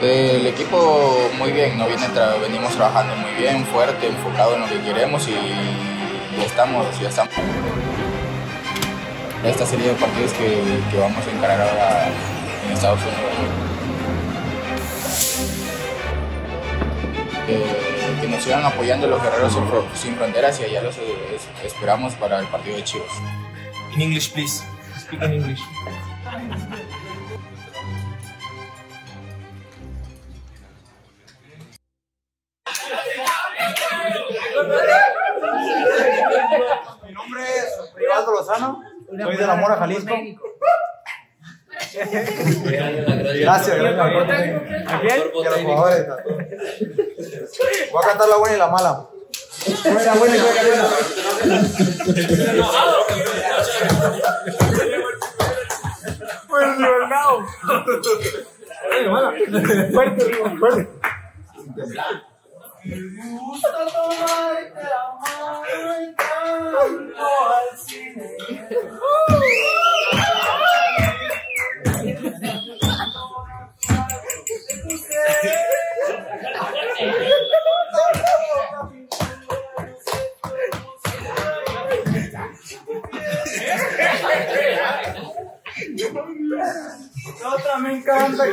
El equipo muy bien, ¿no? Viene tra- venimos trabajando muy bien, fuerte, enfocado en lo que queremos y, estamos, ya estamos. Esta serie de partidos que, que vamos a encarar ahora en Estados Unidos. Eh, que nos sigan apoyando los guerreros sin, Fro- sin fronteras y allá los eh, es- esperamos para el partido de Chivas. In English, please. Speak in English. Mi nombre es Rivaldo Lozano, soy de La Mora, Jalisco. Gracias, gracias. ¿A quién? Y a los jugadores. Voy a cantar la buena y la mala. Buena, buena y buena, buena. Fuerte, fuerte. Me banda y Cante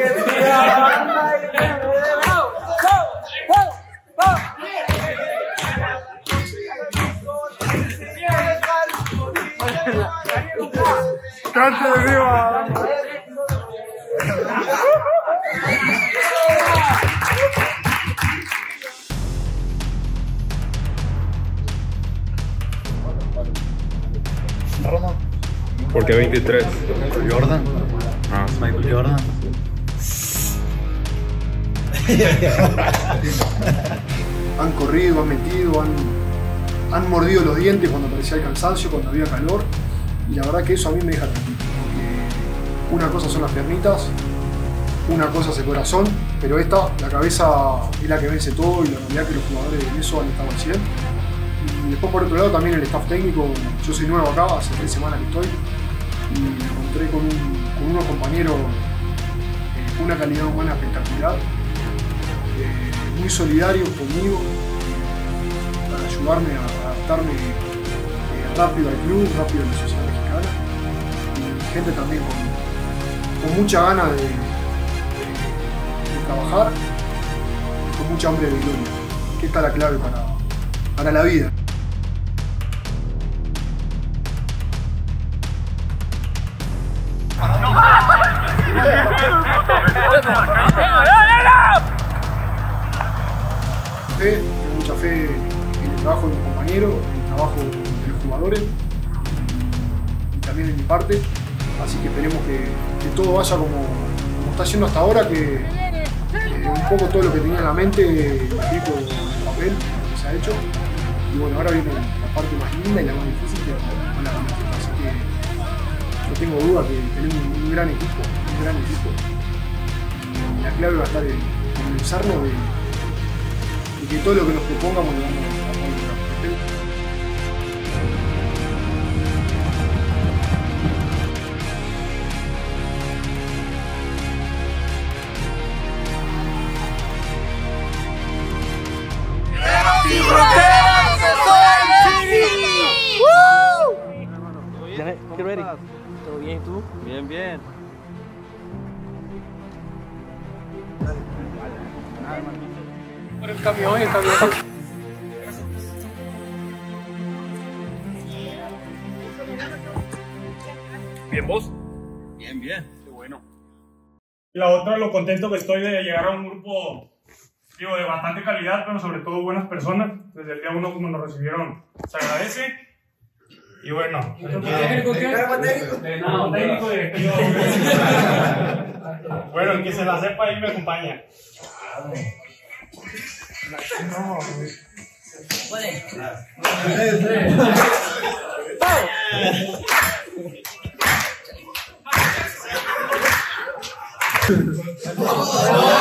de viva. ¿Por qué 23? Jordan. Ah. Michael Jordan. han corrido, han metido, han, han mordido los dientes cuando parecía el cansancio, cuando había calor. Y la verdad que eso a mí me deja tranquilo. Porque una cosa son las piernitas, una cosa es el corazón, pero esta, la cabeza es la que vence todo y la realidad que los jugadores en eso han estado al 100. Y después por otro lado también el staff técnico, yo soy nuevo acá, hace tres semanas que estoy, y me encontré con, un- unos compañeros eh, con una calidad humana espectacular eh, muy solidarios conmigo eh, para ayudarme a adaptarme eh, rápido al club, rápido a la sociedad mexicana y gente también con, con mucha gana de, de- de trabajar con mucha hambre de gloria, que esta es la clave para, para la vida. Fe, tengo mucha fe en el trabajo de mis compañeros, en el trabajo de los jugadores y también en mi parte. Así que esperemos que, todo vaya como, está yendo hasta ahora, que un poco todo lo que tenía en la mente lo explico en el papel, lo que se ha hecho. Y bueno, ahora viene la parte más linda y la más difícil, que es la. Así que no tengo duda que tenemos un, gran equipo, un gran equipo. La clave va a estar en, en y que todo lo que nos propongamos tú? Bien, bien. Por el camión, el camión. ¿Bien vos? Bien, bien. Qué bueno. La otra, lo contento que estoy de llegar a un grupo digo, de bastante calidad, pero sobre todo buenas personas. Desde el día uno como nos recibieron, se agradece. Y bueno, técnico qué? no, técnico directivo. bueno, el que se la sepa ahí me acompaña. Llega,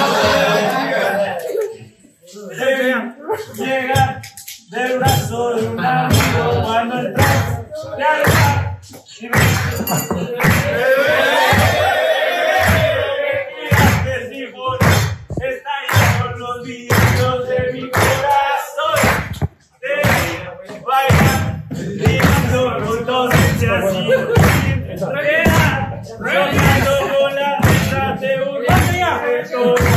Let's.